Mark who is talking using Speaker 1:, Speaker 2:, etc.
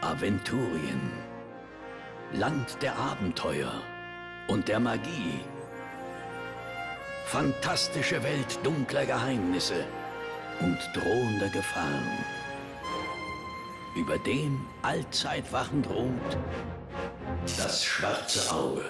Speaker 1: Aventurien. Land der Abenteuer und der Magie. Fantastische Welt dunkler Geheimnisse und drohender Gefahren. Über dem allzeit wachend ruht das schwarze Auge.